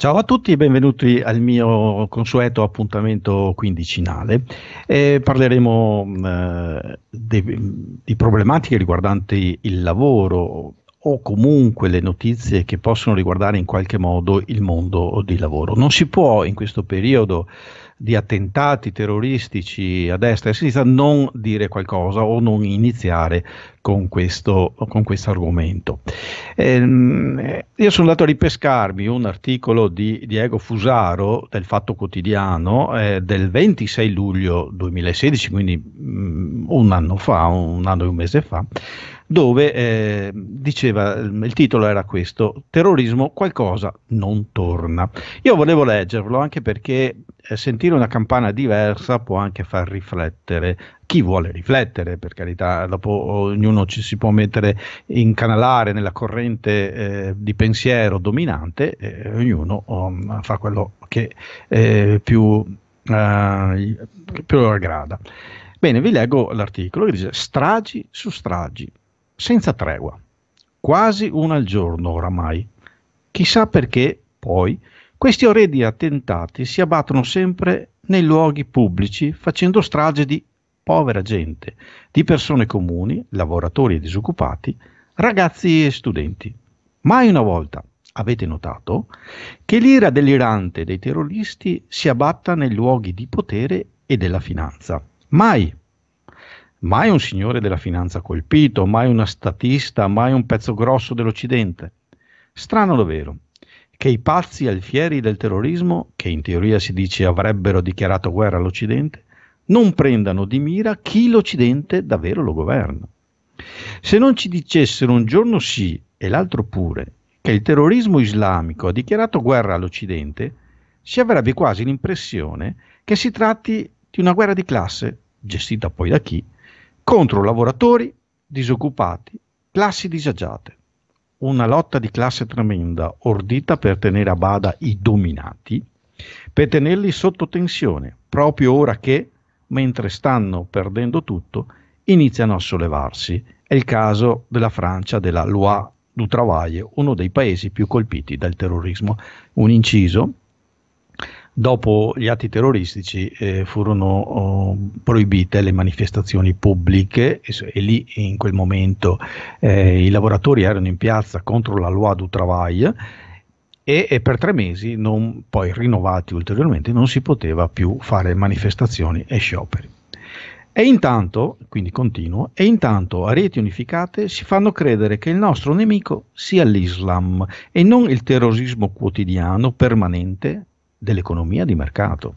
Ciao a tutti e benvenuti al mio consueto appuntamento quindicinale. Eh, parleremo eh, di, di, problematiche riguardanti il lavoro o comunque le notizie che possono riguardare in qualche modo il mondo di lavoro. Non si può in questo periodo di attentati terroristici a destra e a sinistra non dire qualcosa o non iniziare con questo, con questo argomento. Eh, io sono andato a ripescarmi un articolo di Diego Fusaro del Fatto Quotidiano eh, del 26 luglio 2016, quindi mh, mm, un anno fa, un anno e un mese fa, dove eh, diceva, il titolo era questo, terrorismo, qualcosa non torna. Io volevo leggerlo anche perché eh, sentire una campana diversa può anche far riflettere chi vuole riflettere, per carità, dopo ognuno ci si può mettere, incanalare nella corrente eh, di pensiero dominante, e ognuno um, fa quello che eh, più, eh, più aggrada. Bene, vi leggo l'articolo che dice stragi su stragi, senza tregua, quasi una al giorno oramai. Chissà perché, poi, questi orridi attentati si abbattono sempre nei luoghi pubblici facendo strage di povera gente, di persone comuni, lavoratori e disoccupati, ragazzi e studenti. Mai una volta avete notato che l'ira delirante dei terroristi si abbatta nei luoghi di potere e della finanza. Mai mai un signore della finanza colpito, mai una statista, mai un pezzo grosso dell'Occidente. Strano davvero che i pazzi alfieri del terrorismo, che in teoria si dice avrebbero dichiarato guerra all'Occidente, non prendano di mira chi l'Occidente davvero lo governa. Se non ci dicessero un giorno sì e l'altro pure che il terrorismo islamico ha dichiarato guerra all'Occidente, si avrebbe quasi l'impressione che si tratti di una guerra di classe, gestita poi da chi, contro lavoratori, disoccupati, classi disagiate. Una lotta di classe tremenda, ordita per tenere a bada i dominati, per tenerli sotto tensione, proprio ora che, mentre stanno perdendo tutto, iniziano a sollevarsi. È il caso della Francia, della Loi du Travail, uno dei paesi più colpiti dal terrorismo. Un inciso, dopo gli atti terroristici eh, furono oh, proibite le manifestazioni pubbliche e, e, lì in quel momento eh, i lavoratori erano in piazza contro la loi du travail e, e, per tre mesi, non, poi rinnovati ulteriormente, non si poteva più fare manifestazioni e scioperi. E intanto, quindi continuo, e intanto a reti unificate si fanno credere che il nostro nemico sia l'Islam e non il terrorismo quotidiano, permanente, dell'economia di mercato.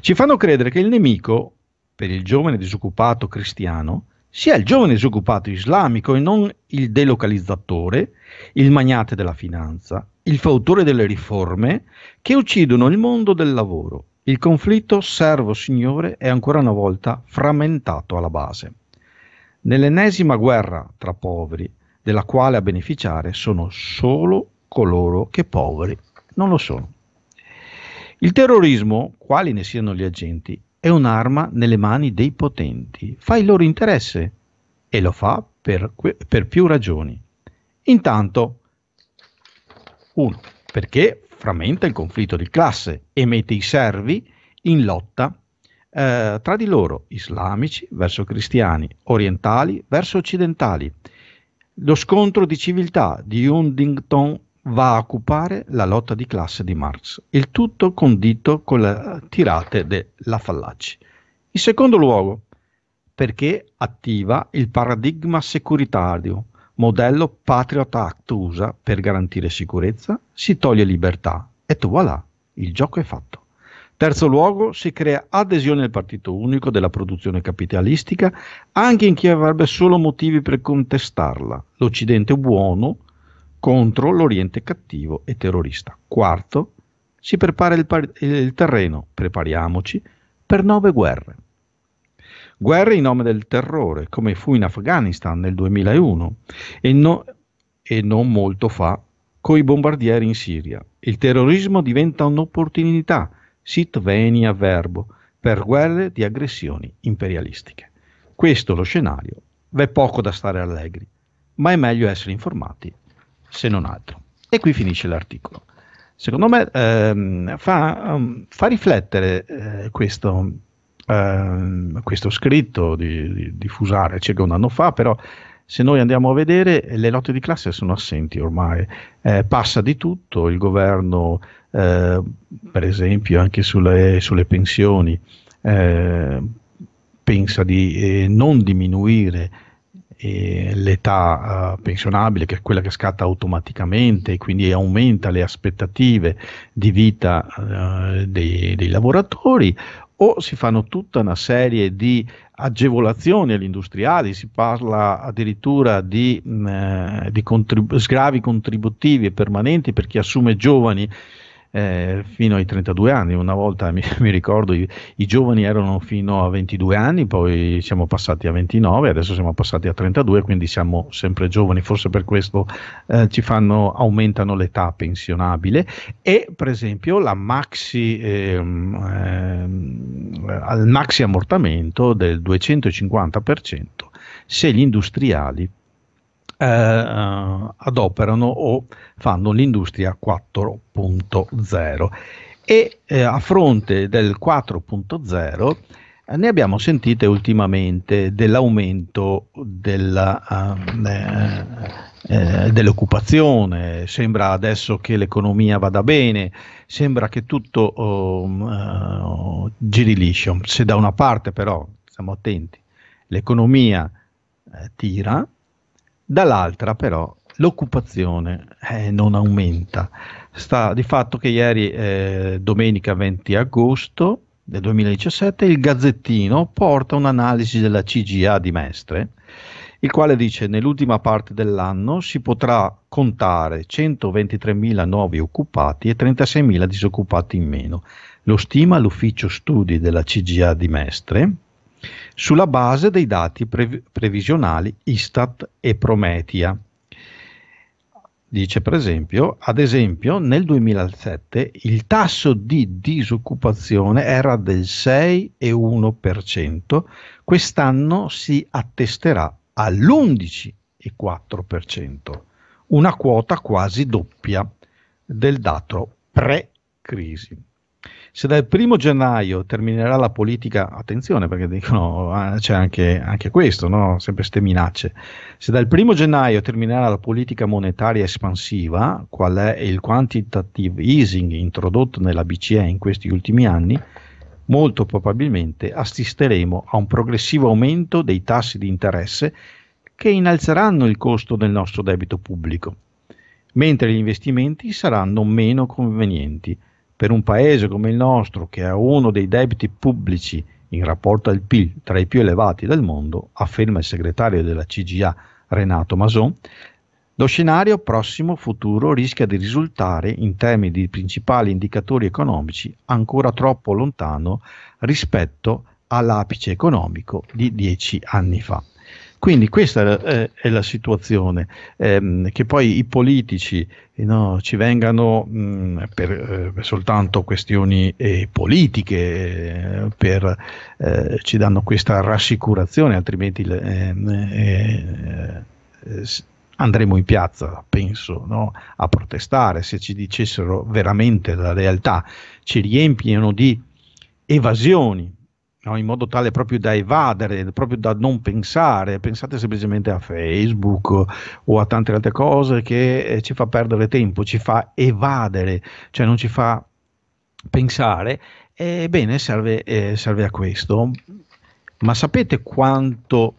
Ci fanno credere che il nemico, per il giovane disoccupato cristiano, sia il giovane disoccupato islamico e non il delocalizzatore, il magnate della finanza, il fautore delle riforme che uccidono il mondo del lavoro. Il conflitto servo-signore è ancora una volta frammentato alla base. Nell'ennesima guerra tra poveri, della quale a beneficiare sono solo coloro che poveri non lo sono. Il terrorismo, quali ne siano gli agenti, è un'arma nelle mani dei potenti, fa il loro interesse e lo fa per, per più ragioni. Intanto, uno, perché frammenta il conflitto di classe e mette i servi in lotta eh, tra di loro, islamici verso cristiani, orientali verso occidentali. Lo scontro di civiltà di Huntington va a occupare la lotta di classe di Marx, il tutto condito con le tirate della Fallaci. In secondo luogo, perché attiva il paradigma securitario, modello Patriot Act USA per garantire sicurezza, si toglie libertà e tu voilà, il gioco è fatto. Terzo luogo, si crea adesione al partito unico della produzione capitalistica anche in chi avrebbe solo motivi per contestarla. L'Occidente buono contro l'Oriente cattivo e terrorista. Quarto, si prepara il, par- il terreno, prepariamoci, per nuove guerre. Guerre in nome del terrore, come fu in Afghanistan nel 2001 e, no- e non molto fa coi bombardieri in Siria. Il terrorismo diventa un'opportunità, sit venia verbo, per guerre di aggressioni imperialistiche. Questo è lo scenario. V'è poco da stare allegri, ma è meglio essere informati se non altro. E qui finisce l'articolo. secondo me ehm, fa, um, fa, riflettere eh, questo, ehm, questo, scritto di, di, di, Fusare circa un anno fa, però se noi andiamo a vedere le lotte di classe sono assenti ormai, eh, passa di tutto, il governo eh, per esempio anche sulle, sulle pensioni eh, pensa di eh, non diminuire l'età uh, pensionabile, che è quella che scatta automaticamente, e quindi aumenta le aspettative di vita uh, dei, dei lavoratori, o si fanno tutta una serie di agevolazioni agli industriali, si parla addirittura di, mh, eh, di contrib- sgravi contributivi e permanenti per chi assume giovani eh, fino ai 32 anni. Una volta mi, mi ricordo i, i, giovani erano fino a 22 anni, poi siamo passati a 29, adesso siamo passati a 32, quindi siamo sempre giovani, forse per questo eh, ci fanno, aumentano l'età pensionabile e per esempio la maxi, ehm, al maxi ammortamento del 250% se gli industriali eh, adoperano o fanno l'industria 4.0 e eh, a fronte del 4.0 eh, ne abbiamo sentite ultimamente dell'aumento della, uh, eh, dell'occupazione, sembra adesso che l'economia vada bene, sembra che tutto uh, giri liscio. Se da una parte però, stiamo attenti, l'economia eh, tira, dall'altra però l'occupazione eh, non aumenta. Sta di fatto che ieri, eh, domenica 20 agosto del 2017, il Gazzettino porta un'analisi della CGA di Mestre, il quale dice nell'ultima parte dell'anno si potrà contare 123.000 nuovi occupati e 36.000 disoccupati in meno. Lo stima l'ufficio studi della CGA di Mestre, sulla base dei dati pre- previsionali Istat e Prometia. Dice per esempio, ad esempio nel 2007 il tasso di disoccupazione era del 6,1%, quest'anno si attesterà all'11,4%, una quota quasi doppia del dato pre-crisi. Se dal primo gennaio terminerà la politica, attenzione perché dicono eh, c'è anche, anche questo, no? sempre queste minacce. Se dal primo gennaio terminerà la politica monetaria espansiva, qual è il quantitative easing introdotto nella BCE in questi ultimi anni, molto probabilmente assisteremo a un progressivo aumento dei tassi di interesse che innalzeranno il costo del nostro debito pubblico, mentre gli investimenti saranno meno convenienti per un paese come il nostro, che ha uno dei debiti pubblici in rapporto al PIL tra i più elevati del mondo, afferma il segretario della CGA Renato Mason, lo scenario prossimo futuro rischia di risultare, in termini di principali indicatori economici, ancora troppo lontano rispetto all'apice economico di dieci anni fa. Quindi questa è, è la situazione, ehm, che poi i politici no, ci vengano mh, mm, per eh, soltanto questioni eh, politiche, eh, per, eh, ci danno questa rassicurazione, altrimenti ehm, eh, eh, andremo in piazza, penso, no, a protestare. Se ci dicessero veramente la realtà, ci riempiono di evasioni no? in modo tale proprio da evadere, proprio da non pensare, pensate semplicemente a Facebook o a tante altre cose che eh, ci fa perdere tempo, ci fa evadere, cioè non ci fa pensare, ebbene serve, eh, serve a questo. Ma sapete quanto,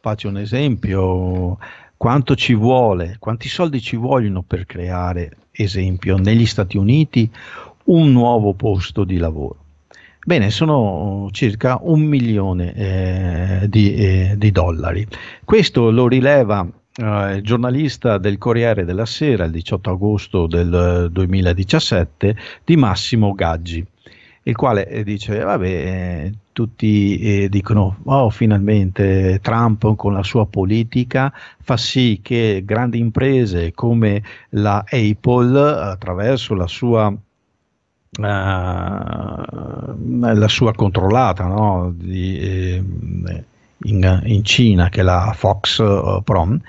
faccio un esempio, quanto ci vuole, quanti soldi ci vogliono per creare, esempio, negli Stati Uniti un nuovo posto di lavoro? Bene, sono circa un milione eh, di, eh, di, dollari. Questo lo rileva eh, il giornalista del Corriere della Sera il 18 agosto del 2017 di Massimo Gaggi, il quale eh, dice, vabbè, eh, tutti eh, dicono, oh, finalmente Trump con la sua politica fa sì che grandi imprese come la Apple, attraverso la sua Uh, la sua controllata no? Di, eh, in, in, Cina, che è la Fox uh, Prom,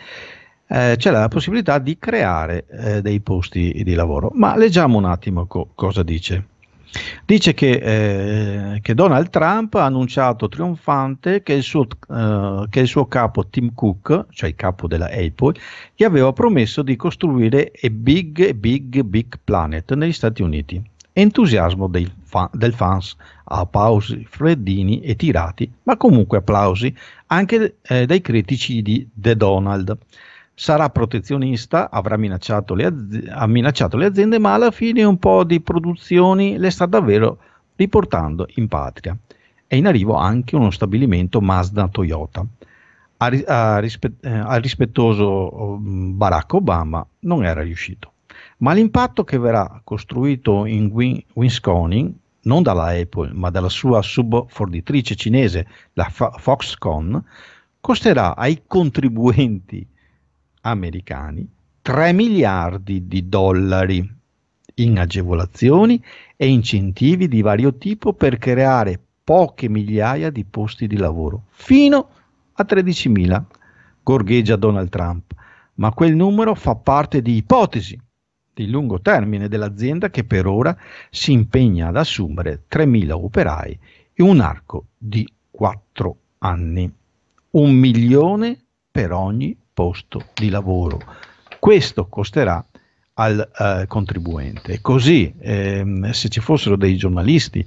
eh, c'è la possibilità di creare eh, dei posti di lavoro. Ma leggiamo un attimo co- cosa dice. Dice che, eh, che, Donald Trump ha annunciato trionfante che il, suo, eh, che il, suo, capo Tim Cook, cioè il capo della Apple, gli aveva promesso di costruire a big, big, big planet negli Stati Uniti. Entusiasmo fa- del fans, applausi freddini e tirati, ma comunque applausi anche eh, dai critici di The Donald sarà protezionista, avrà minacciato le, az- ha minacciato le aziende, ma alla fine un po' di produzioni le sta davvero riportando in patria. È in arrivo anche uno stabilimento Mazda Toyota. A rispe- eh, al rispettoso mm, Barack Obama non era riuscito. Ma l'impatto che verrà costruito in Win- Wisconsin, non dalla Apple, ma dalla sua subfornitrice cinese, la F- Foxconn, costerà ai contribuenti americani 3 miliardi di dollari in agevolazioni e incentivi di vario tipo per creare poche migliaia di posti di lavoro, fino a 13.000, gorgheggia Donald Trump, ma quel numero fa parte di ipotesi di lungo termine dell'azienda che per ora si impegna ad assumere 3.000 operai in un arco di 4 anni, un milione per ogni posto di lavoro. Questo costerà al eh, contribuente. Così, ehm, se ci fossero dei giornalisti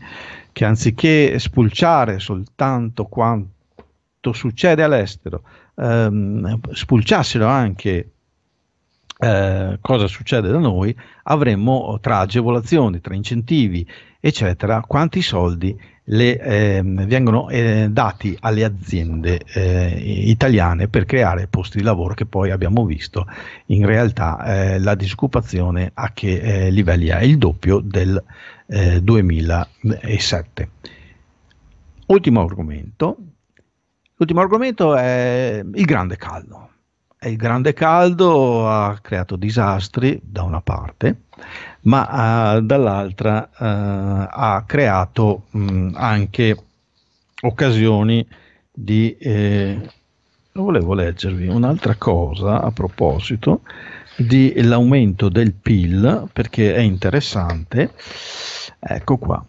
che anziché spulciare soltanto quanto succede all'estero, ehm, spulciassero anche eh, cosa succede da noi, avremmo tra agevolazioni, tra incentivi, eccetera, quanti soldi le, eh, vengono eh, dati alle aziende eh, italiane per creare posti di lavoro che poi abbiamo visto in realtà eh, la disoccupazione a che livelli è il doppio del 2007. Eh, Ultimo argomento. L'ultimo argomento è il grande caldo. Il grande caldo ha creato disastri da una parte, ma uh, dall'altra uh, ha creato mh, anche occasioni di... Eh, volevo leggervi un'altra cosa a proposito dell'aumento del PIL perché è interessante. Ecco qua.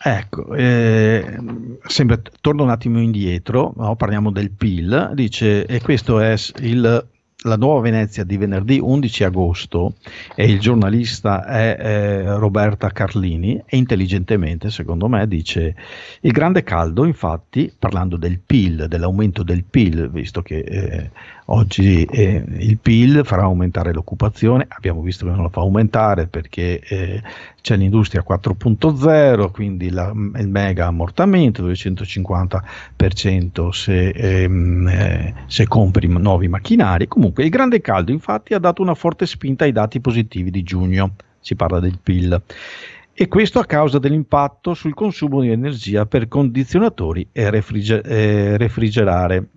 Ecco, eh, sempre, torno un attimo indietro, no? parliamo del PIL, dice, e questo è il la Nuova Venezia di venerdì 11 agosto e il giornalista è eh, Roberta Carlini e intelligentemente secondo me dice il grande caldo infatti parlando del PIL, dell'aumento del PIL visto che eh, oggi eh, il PIL farà aumentare l'occupazione, abbiamo visto che non lo fa aumentare perché eh, c'è l'industria 4.0 quindi la, il mega ammortamento 250% se, ehm, eh, se compri nuovi macchinari comunque il grande caldo infatti ha dato una forte spinta ai dati positivi di giugno, si parla del PIL, e questo a causa dell'impatto sul consumo di energia per condizionatori e, refriger-. E refrigerare.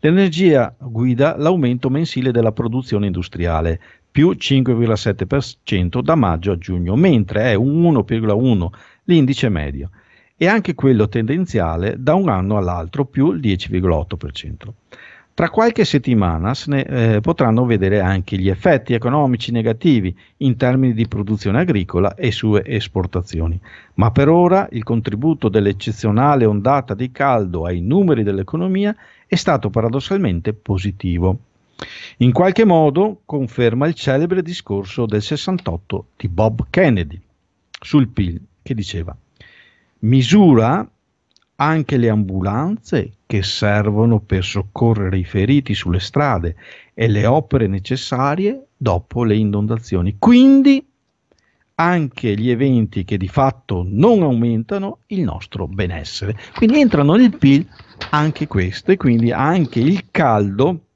L'energia guida l'aumento mensile della produzione industriale, più 5,7% da maggio a giugno, mentre è un 1,1 l'indice medio e anche quello tendenziale da un anno all'altro più il 10,8%. Tra qualche settimana se ne eh, potranno vedere anche gli effetti economici negativi in termini di produzione agricola e sue esportazioni. Ma per ora il contributo dell'eccezionale ondata di caldo ai numeri dell'economia è stato paradossalmente positivo. In qualche modo conferma il celebre discorso del 68 di Bob Kennedy sul PIL che diceva misura anche le ambulanze che servono per soccorrere i feriti sulle strade e le opere necessarie dopo le inondazioni. Quindi anche gli eventi che di fatto non aumentano il nostro benessere. Quindi entrano nel PIL anche questo e quindi anche il caldo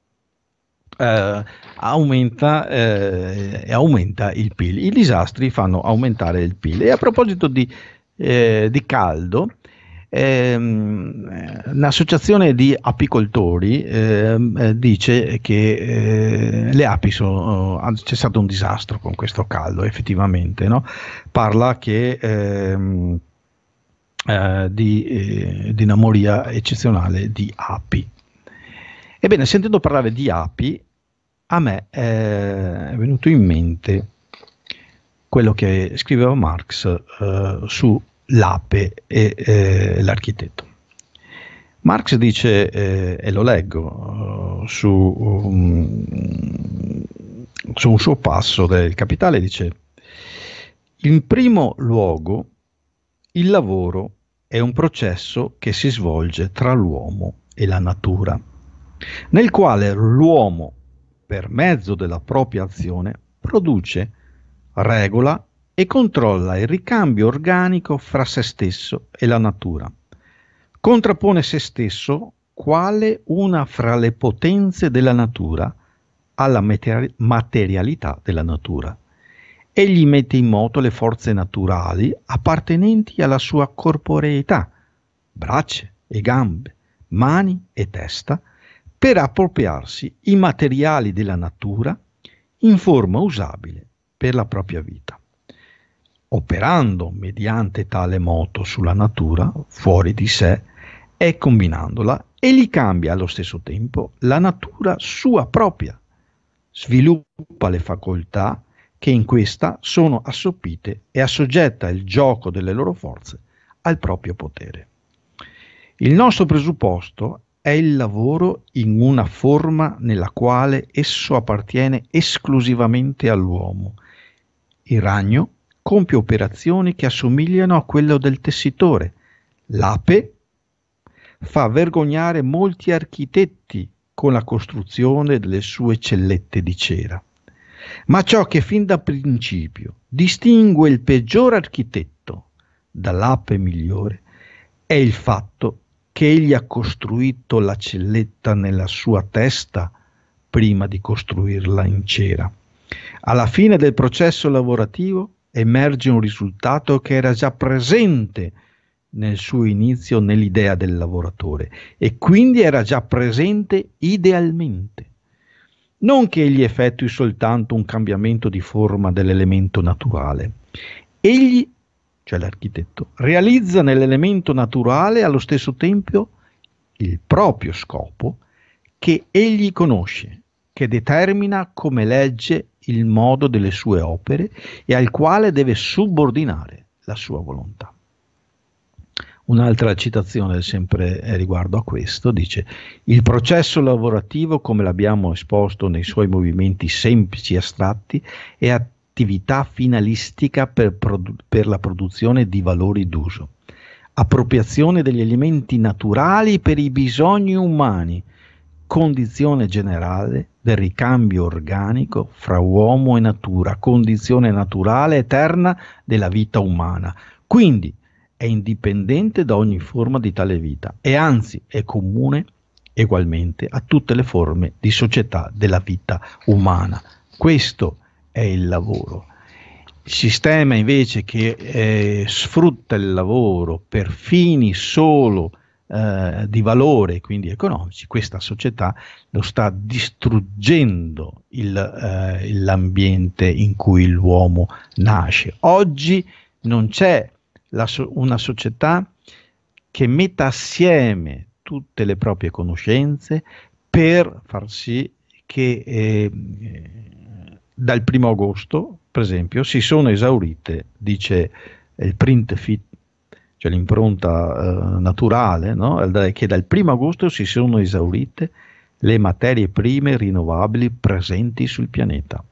eh, aumenta, eh, aumenta il PIL. I disastri fanno aumentare il PIL. E a proposito di, eh, di caldo, Ehm, un'associazione di apicoltori ehm, eh, dice che eh, le api sono, c'è stato un disastro con questo caldo, effettivamente. No? Parla che ehm, eh, di, eh, di una moria eccezionale di api. Ebbene, sentendo parlare di api, a me è venuto in mente quello che scriveva Marx eh, su l'ape e eh, l'architetto. Marx dice, eh, e lo leggo, uh, su, um, su un suo passo del Capitale, dice, in primo luogo il lavoro è un processo che si svolge tra l'uomo e la natura, nel quale l'uomo per mezzo della propria azione, produce, regola e controlla il ricambio organico fra se stesso e la natura. Contrappone se stesso quale una fra le potenze della natura alla materialità della natura. Egli mette in moto le forze naturali appartenenti alla sua corporeità, braccia e gambe, mani e testa, per appropriarsi i materiali della natura in forma usabile per la propria vita. Operando mediante tale moto sulla natura, fuori di sé, e combinandola, egli cambia allo stesso tempo la natura sua propria, sviluppa le facoltà che in questa sono assopite e assoggetta il gioco delle loro forze al proprio potere. Il nostro presupposto è il lavoro in una forma nella quale esso appartiene esclusivamente all'uomo. Il ragno compie operazioni che assomigliano a quello del tessitore. L'ape fa vergognare molti architetti con la costruzione delle sue cellette di cera. Ma ciò che fin da principio distingue il peggior architetto dall'ape migliore è il fatto che egli ha costruito la celletta nella sua testa prima di costruirla in cera. Alla fine del processo lavorativo emerge un risultato che era già presente nel suo inizio nell'idea del lavoratore e quindi era già presente idealmente. Non che egli effettui soltanto un cambiamento di forma dell'elemento naturale, egli cioè l'architetto, realizza nell'elemento naturale allo stesso tempo il proprio scopo che egli conosce, che determina come legge il modo delle sue opere e al quale deve subordinare la sua volontà. Un'altra citazione sempre riguardo a questo dice il processo lavorativo come l'abbiamo esposto nei suoi movimenti semplici e astratti è attività finalistica per, produ- per la produzione di valori d'uso, appropriazione degli elementi naturali per i bisogni umani, condizione generale del ricambio organico fra uomo e natura, condizione naturale eterna della vita umana. Quindi è indipendente da ogni forma di tale vita e anzi è comune ugualmente a tutte le forme di società della vita umana. Questo è il lavoro. Il sistema invece che eh, sfrutta il lavoro per fini solo eh, di valore, quindi economici, questa società lo sta distruggendo il, eh, l'ambiente in cui l'uomo nasce. Oggi non c'è la, una società che metta assieme tutte le proprie conoscenze per far sì che eh, dal primo agosto, per esempio, si sono esaurite, dice il print fit, cioè l'impronta eh, naturale, no? che dal primo agosto si sono esaurite le materie prime rinnovabili presenti sul pianeta.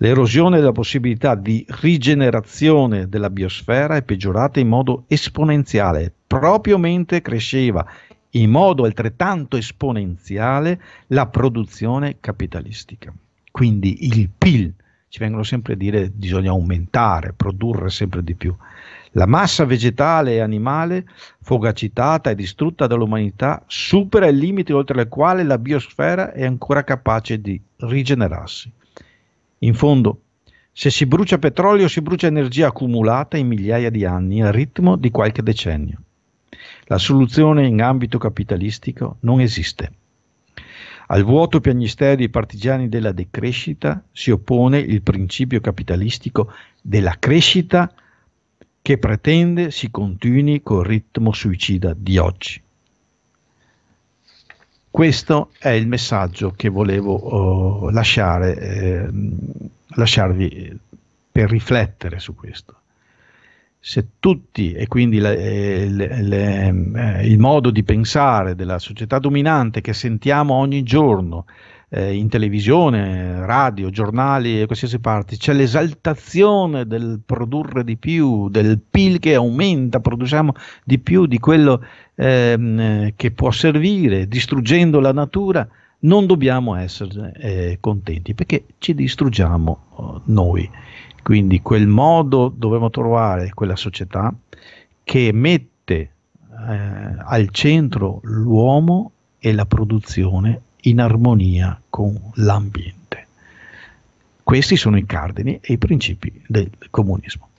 L'erosione della possibilità di rigenerazione della biosfera è peggiorata in modo esponenziale, proprio mentre cresceva in modo altrettanto esponenziale la produzione capitalistica. Quindi il PIL, ci vengono sempre a dire bisogna aumentare, produrre sempre di più. La massa vegetale e animale, fogacitata e distrutta dall'umanità, supera il limite oltre il quale la biosfera è ancora capace di rigenerarsi. In fondo, se si brucia petrolio si brucia energia accumulata in migliaia di anni al ritmo di qualche decennio. La soluzione in ambito capitalistico non esiste. Al vuoto piagnisteo dei partigiani della decrescita si oppone il principio capitalistico della crescita che pretende si continui col ritmo suicida di oggi. Questo è il messaggio che volevo oh, lasciare, eh, lasciarvi per riflettere su questo. Se tutti, e quindi le, eh, le, le, eh, il modo di pensare della società dominante che sentiamo ogni giorno, eh, in televisione, radio, giornali e qualsiasi parte, c'è l'esaltazione del produrre di più, del PIL che aumenta, produciamo di più di quello ehm, che può servire, distruggendo la natura, non dobbiamo essere eh, contenti perché ci distruggiamo oh, noi. Quindi quel modo dobbiamo trovare quella società che mette eh, al centro l'uomo e la produzione in armonia con l'ambiente. Questi sono i cardini e i principi del comunismo.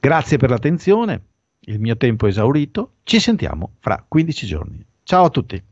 Grazie per l'attenzione, il mio tempo è esaurito, ci sentiamo fra 15 giorni. Ciao a tutti!